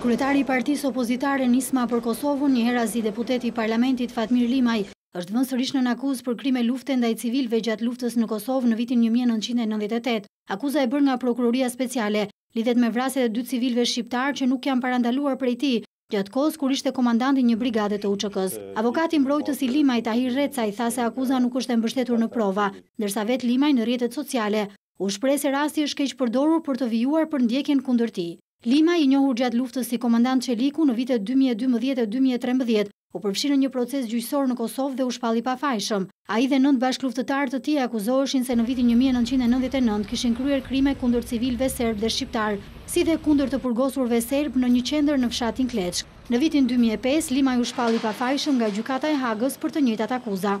Kryetari i partisë opozitare Nisma për Kosovën, njëherazi deputet i Parlamentit Fatmir Limaj, është vënë sërish nën akuzë për krime lufte ndaj civilëve gjatë luftës në Kosovë në vitin një mijë e nëntëqind e nëntëdhjetë e tetë. Akuza e bërë nga Prokuroria Speciale lidhet me vrasjet e dy civilëve shqiptarë që nuk janë parandaluar prej tij, Gjatë kohës kur ishte komandant i një brigade të UÇK-së, avokati mbrojtës i Limaj, Tahir Rrecaj, tha se akuza nuk është e mbështetur në prova, ndërsa vetë Limaj në rrjetet sociale u shpreh se rasti është keqpërdorur për të vijuar përndjekjen kundër tij. Limaj, i njohur gjatë luftës si komandant Çeliku në vitet dy mijë e dymbëdhjetë e dy mijë e trembëdhjetë, u përfshi në një proces gjyqësor në Kosovë dhe u shpall i pafajshëm. Ai dhe nëntë bashkëluftëtarë të tij akuzoheshin se në vitin një mijë e nëntëqind e nëntëdhjetë e nëntë kishin kryer krime kundër civilëve serbë dhe shqiptarë, si dhe kundër të burgosurve serbë në një qendër në fshatin Kleçkë. Në vitin dy mijë e pesë, Limaj u shpall i pafajshëm nga Gjykata e Hagës për të njëjtat akuza.